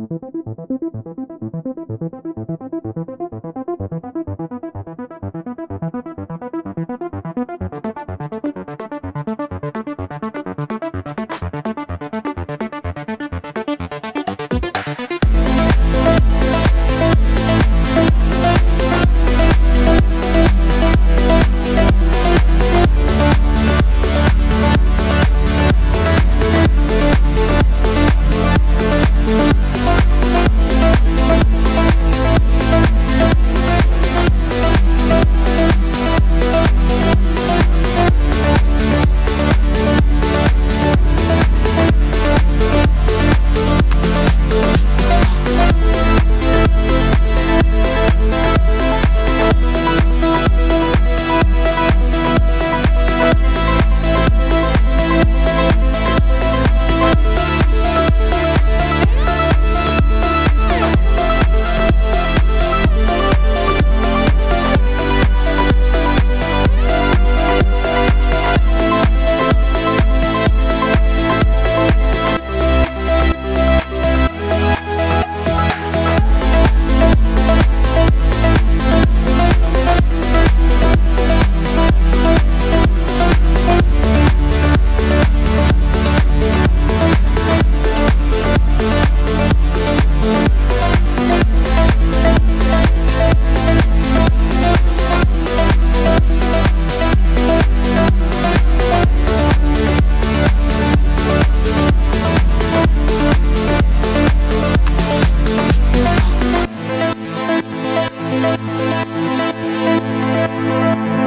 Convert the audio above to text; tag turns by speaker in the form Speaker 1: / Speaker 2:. Speaker 1: なるほど。
Speaker 2: Thank you.